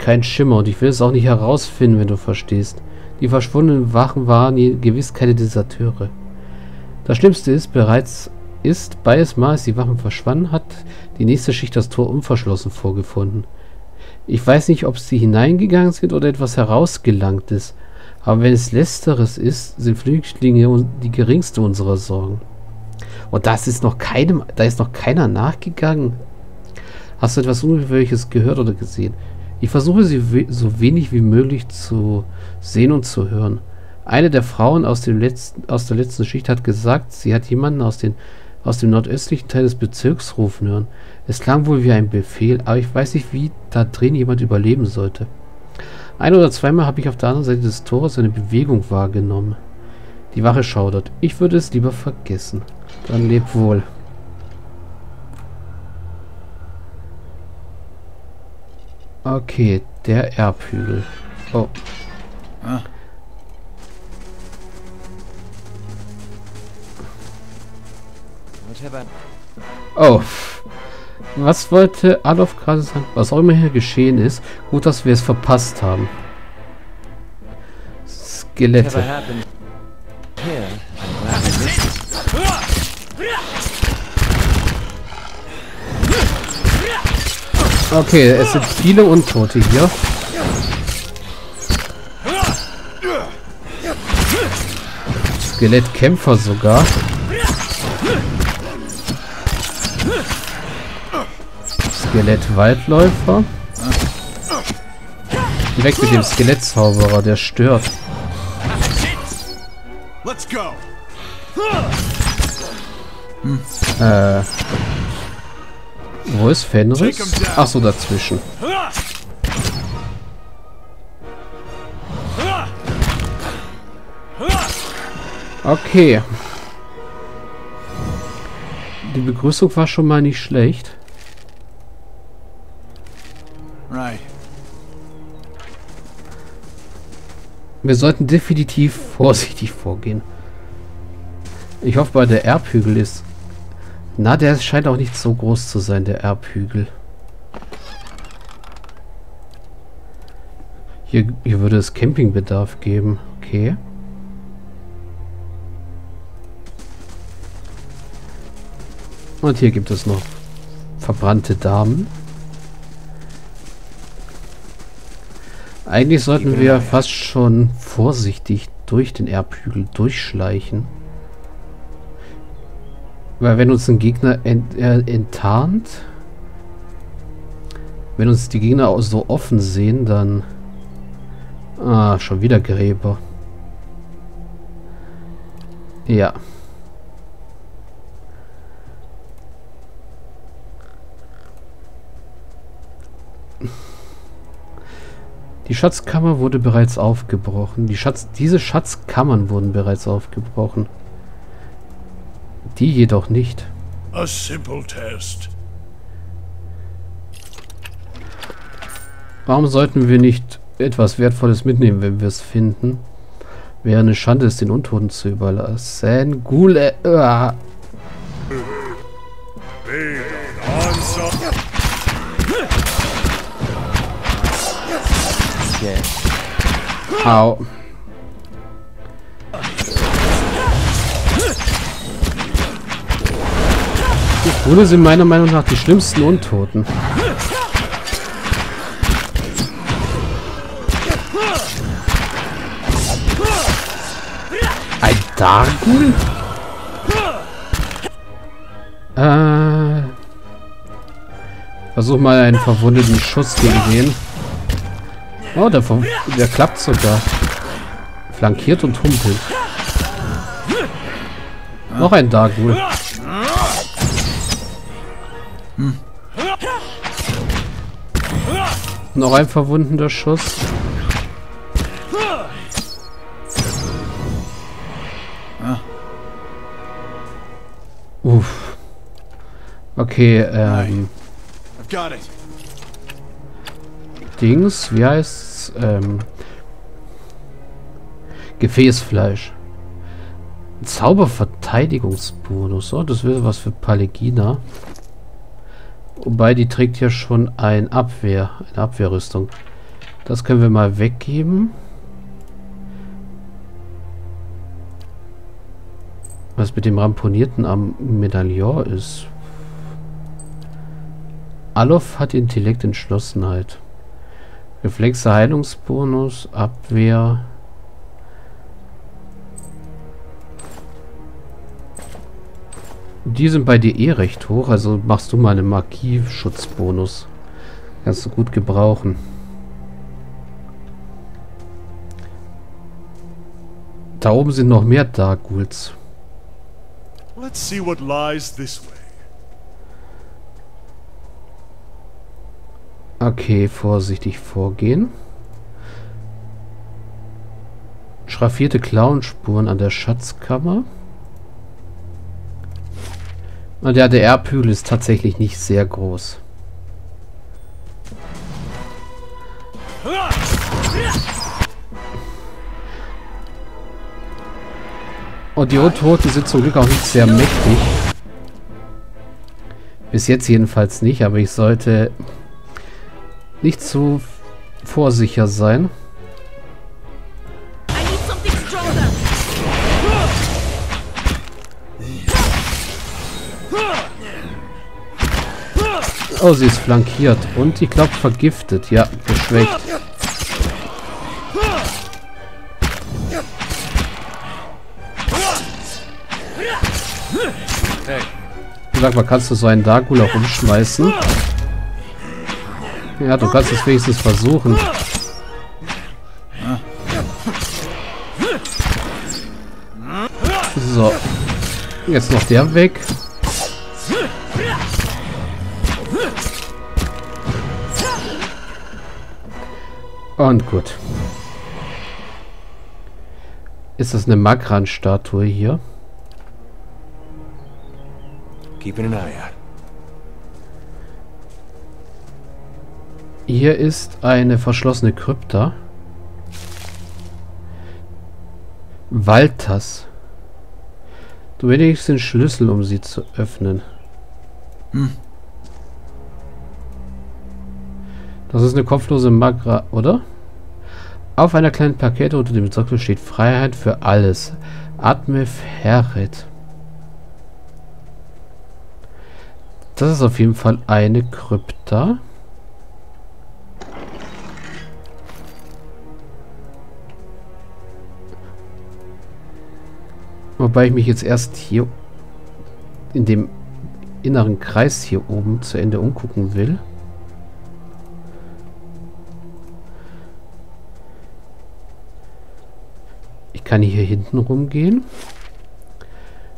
keinen Schimmer und ich will es auch nicht herausfinden, wenn du verstehst. Die verschwundenen Wachen waren gewiss keine Deserteure. Das Schlimmste ist, bereits ist, beides Mal, als die Wachen verschwanden, hat die nächste Schicht das Tor unverschlossen vorgefunden. Ich weiß nicht, ob sie hineingegangen sind oder etwas herausgelangt ist. Aber wenn es Letzteres ist, sind Flüchtlinge die geringste unserer Sorgen. Und das ist noch keinem, da ist noch keiner nachgegangen. Hast du etwas Ungewöhnliches gehört oder gesehen? Ich versuche sie we so wenig wie möglich zu sehen und zu hören. Eine der Frauen aus, dem letzten, aus der letzten Schicht hat gesagt, sie hat jemanden aus, den, aus dem nordöstlichen Teil des Bezirks rufen hören. Es klang wohl wie ein Befehl, aber ich weiß nicht, wie da drin jemand überleben sollte. Ein oder zweimal habe ich auf der anderen Seite des Tores eine Bewegung wahrgenommen. Die Wache schaudert. Ich würde es lieber vergessen. Dann leb wohl. Okay, der Erbhügel. Oh. Ah. Oh. Was wollte Adolf gerade sagen? Was auch immer hier geschehen ist, gut, dass wir es verpasst haben. Skelette. Okay, es sind viele Untote hier. Skelettkämpfer sogar. Skelett-Waldläufer. Direkt mit dem Skelettzauberer, der stört. Hm. Äh. Wo ist Fenris? Ach so, dazwischen. Okay. Die Begrüßung war schon mal nicht schlecht. Wir sollten definitiv vorsichtig vorgehen. Ich hoffe, bei der Erbhügel ist... Na, der scheint auch nicht so groß zu sein, der Erbhügel. Hier, hier würde es Campingbedarf geben. Okay. Und hier gibt es noch verbrannte Damen. Eigentlich sollten wir fast schon vorsichtig durch den Erbhügel durchschleichen. Weil wenn uns ein Gegner ent, äh, enttarnt, wenn uns die Gegner auch so offen sehen, dann... Ah, schon wieder Gräber. Ja. Die Schatzkammer wurde bereits aufgebrochen. Die Schatz, diese Schatzkammern wurden bereits aufgebrochen. Die jedoch nicht. A simple test. Warum sollten wir nicht etwas Wertvolles mitnehmen, wenn wir es finden? Wäre eine Schande, es den Untoten zu überlassen. Gule. Uh. Au. Grune sind meiner Meinung nach die schlimmsten Untoten. Ein Dargul? Äh. Versuch mal einen verwundeten Schuss gegen den. Oh, der, der klappt sogar. Flankiert und humpelt. Noch ein Darkwool. Hm. Noch ein verwundener Schuss. Uff. Okay, ähm. Dings, wie heißt ähm, Gefäßfleisch. Zauberverteidigungsbonus. Oh, das wäre was für Palegina. Wobei die trägt ja schon ein Abwehr, eine Abwehrrüstung. Das können wir mal weggeben. Was mit dem ramponierten am Medaillon ist. Alof hat Intellekt Entschlossenheit. Reflexe Heilungsbonus, Abwehr. Die sind bei dir eh recht hoch, also machst du mal einen Magieschutzbonus. Kannst du gut gebrauchen. Da oben sind noch mehr Dark Ghouls. Let's see what lies this way. Okay, vorsichtig vorgehen. Schraffierte Klauenspuren an der Schatzkammer. Und ja, der Erbhügel ist tatsächlich nicht sehr groß. Und die Untoten sind zum Glück auch nicht sehr mächtig. Bis jetzt jedenfalls nicht, aber ich sollte nicht zu vorsicher sein. Oh, sie ist flankiert. Und ich glaube vergiftet. Ja, geschwächt. Sag mal, kannst du so einen Dagula rumschmeißen? Ja, du kannst es wenigstens versuchen. So. Jetzt noch der weg. Und gut. Ist das eine Magran-Statue hier? Keeping an eye out. Hier ist eine verschlossene Krypta. Walters. Du benötigst den Schlüssel, um sie zu öffnen. Hm. Das ist eine kopflose Magra, oder? Auf einer kleinen Pakete unter dem Sockel steht Freiheit für alles. Atme Ferret. Das ist auf jeden Fall eine Krypta. Wobei ich mich jetzt erst hier in dem inneren Kreis hier oben zu Ende umgucken will. Ich kann hier hinten rumgehen.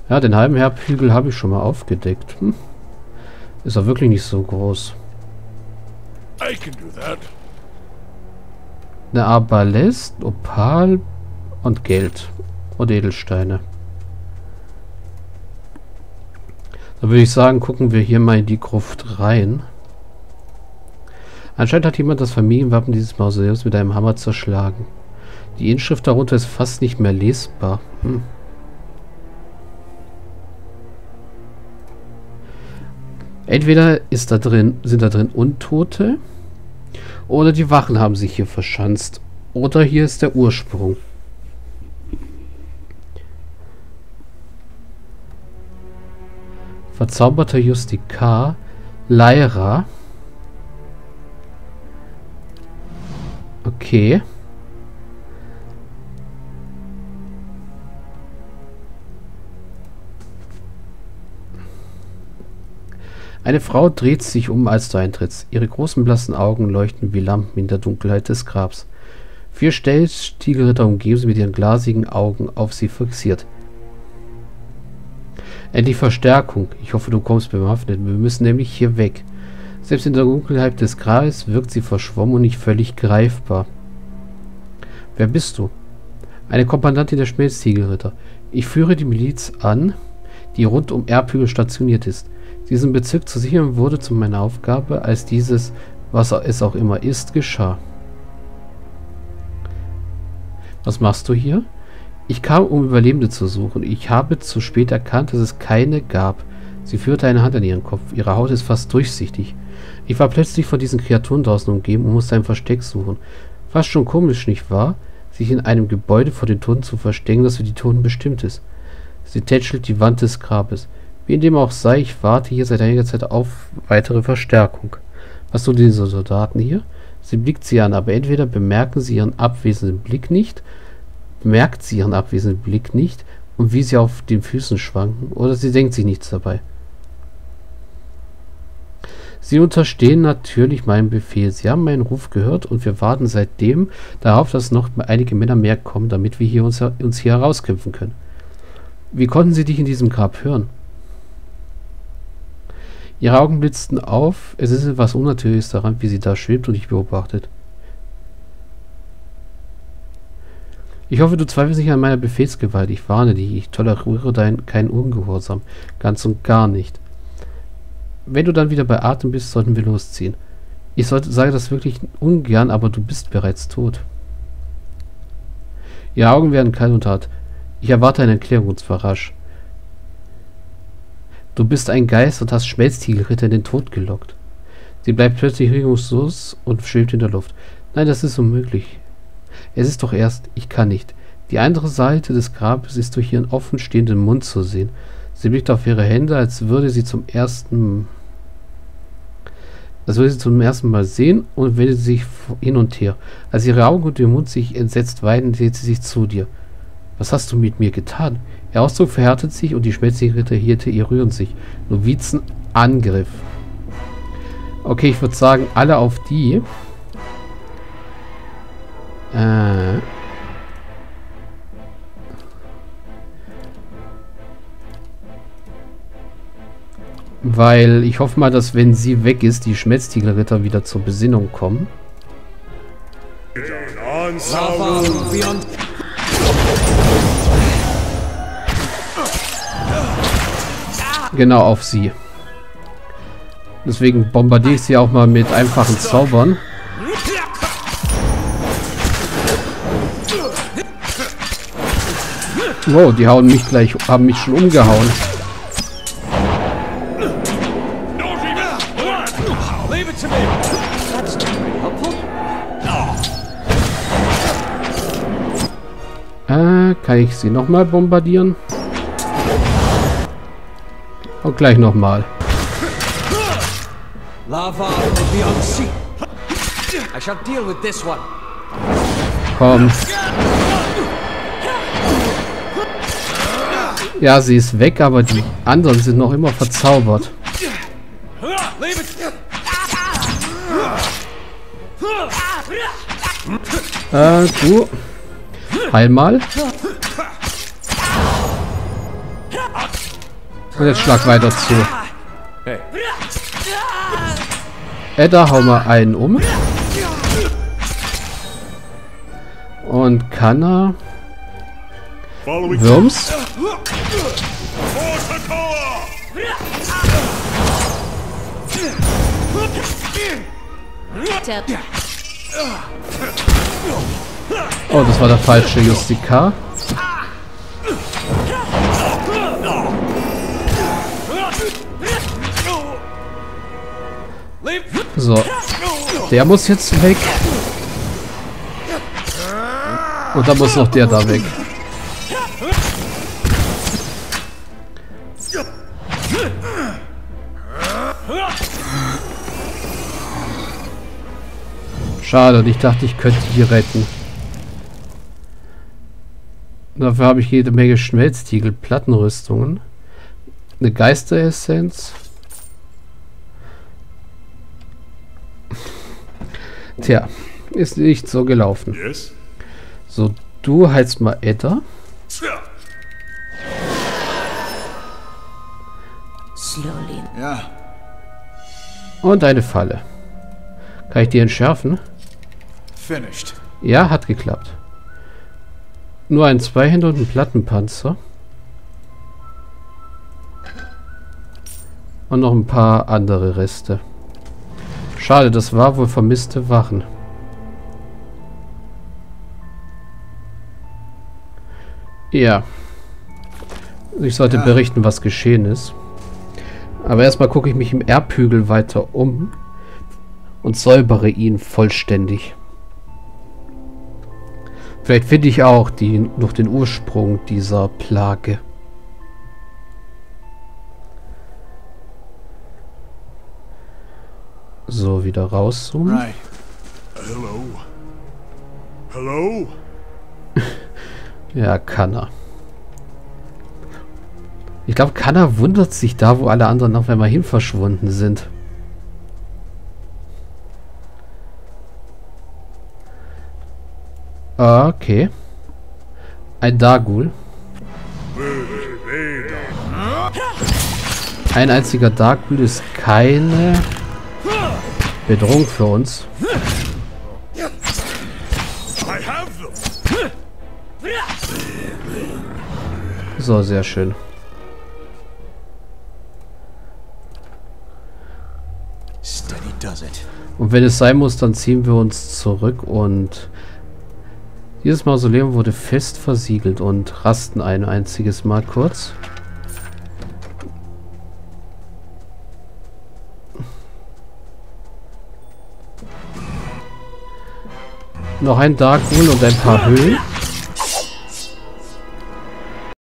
Ja, den halben Herbhügel habe ich schon mal aufgedeckt. Hm. Ist er wirklich nicht so groß. Eine Arbalest, Opal und Geld. Und Edelsteine. Dann würde ich sagen, gucken wir hier mal in die Gruft rein. Anscheinend hat jemand das Familienwappen dieses Mausoleums mit einem Hammer zerschlagen. Die Inschrift darunter ist fast nicht mehr lesbar. Hm. Entweder ist da drin, sind da drin Untote oder die Wachen haben sich hier verschanzt. Oder hier ist der Ursprung. Verzauberter Justikar. Lyra. Okay. Eine Frau dreht sich um, als du eintrittst. Ihre großen blassen Augen leuchten wie Lampen in der Dunkelheit des Grabs. Vier Stellstiegelritter umgeben sie mit ihren glasigen Augen auf sie fixiert. Endlich Verstärkung. Ich hoffe, du kommst bewaffnet. Wir müssen nämlich hier weg. Selbst in der Dunkelheit des Grabes wirkt sie verschwommen und nicht völlig greifbar. Wer bist du? Eine Kommandantin der Schmelztiegelritter. Ich führe die Miliz an, die rund um Erbhügel stationiert ist. Diesen Bezirk zu sichern wurde zu meiner Aufgabe, als dieses, was es auch immer ist, geschah. Was machst du hier? Ich kam, um Überlebende zu suchen. Ich habe zu spät erkannt, dass es keine gab. Sie führte eine Hand an ihren Kopf. Ihre Haut ist fast durchsichtig. Ich war plötzlich von diesen Kreaturen draußen umgeben und musste ein Versteck suchen. Fast schon komisch, nicht wahr? Sich in einem Gebäude vor den Toten zu verstecken, das für die Toten bestimmt ist. Sie tätschelt die Wand des Grabes. Wie dem auch sei, ich warte hier seit einiger Zeit auf weitere Verstärkung. Was tun diese Soldaten hier? Sie blickt sie an, aber entweder bemerken sie ihren abwesenden Blick nicht, bemerkt sie ihren abwesenden Blick nicht und wie sie auf den Füßen schwanken, oder sie denkt sich nichts dabei. Sie unterstehen natürlich meinem Befehl. Sie haben meinen Ruf gehört und wir warten seitdem darauf, dass noch einige Männer mehr kommen, damit wir hier uns, uns hier herauskämpfen können. Wie konnten sie dich in diesem Grab hören? Ihre Augen blitzten auf. Es ist etwas Unnatürliches daran, wie sie da schwebt und dich beobachtet. Ich hoffe, du zweifelst nicht an meiner Befehlsgewalt. Ich warne dich. Ich toleriere dein, keinen Ungehorsam. Ganz und gar nicht. Wenn du dann wieder bei Atem bist, sollten wir losziehen. Ich sollte, sage das wirklich ungern, aber du bist bereits tot. Ihre Augen werden kalt und hart. Ich erwarte eine Erklärung und zwar rasch. Du bist ein Geist und hast Schmelztiegelritter in den Tod gelockt. Sie bleibt plötzlich regungslos und schwebt in der Luft. Nein, das ist unmöglich. Es ist doch erst, ich kann nicht. Die andere Seite des Grabes ist durch ihren offen stehenden Mund zu sehen. Sie blickt auf ihre Hände, als würde sie zum ersten als würde sie zum ersten Mal sehen und wendet sich hin und her. Als ihre Augen und ihr Mund sich entsetzt weiden, dreht sie sich zu dir. Was hast du mit mir getan? Ihr Ausdruck verhärtet sich und die schmelzige Ritterhirte ihr rühren sich. Novizen Angriff. Okay, ich würde sagen, alle auf die. Äh. Weil ich hoffe mal, dass wenn sie weg ist, die Schmelztiegelritter wieder zur Besinnung kommen. Genau, auf sie. Deswegen bombardiere ich sie auch mal mit einfachen Zaubern. Wow, die hauen mich gleich, haben mich schon umgehauen. Äh, kann ich sie nochmal bombardieren? Und gleich nochmal. Komm. Ja, sie ist weg, aber die anderen sind noch immer verzaubert. Äh, du. Heil mal. Und jetzt schlag weiter zu. Edda, hau mal einen um. Und Kanna. Würms. Oh, das war der falsche Justika. So. Der muss jetzt weg. Und dann muss noch der da weg. Schade, ich dachte, ich könnte die retten. Dafür habe ich jede Menge Schmelztiegel, Plattenrüstungen, eine Geisteressenz. Tja, ist nicht so gelaufen. So, du heißt mal Edda. Ja. Und eine Falle. Kann ich die entschärfen? Finished. Ja, hat geklappt. Nur ein Zweihänder und ein Plattenpanzer. Und noch ein paar andere Reste. Schade, das war wohl vermisste Wachen. Ja. Ich sollte ja. berichten, was geschehen ist. Aber erstmal gucke ich mich im Erbhügel weiter um und säubere ihn vollständig. Vielleicht finde ich auch die, noch den Ursprung dieser Plage. So, wieder rauszoomen. Right. Hello. Hello? Ja, kann er. Ich glaube, Kanna wundert sich da, wo alle anderen auf einmal hin verschwunden sind. Okay. Ein Dargul. Ein einziger Darkgul ist keine Bedrohung für uns. So, sehr schön. Und wenn es sein muss, dann ziehen wir uns zurück und dieses Mausoleum wurde fest versiegelt und rasten ein einziges Mal kurz. Noch ein Dark Moon und ein paar Höhlen.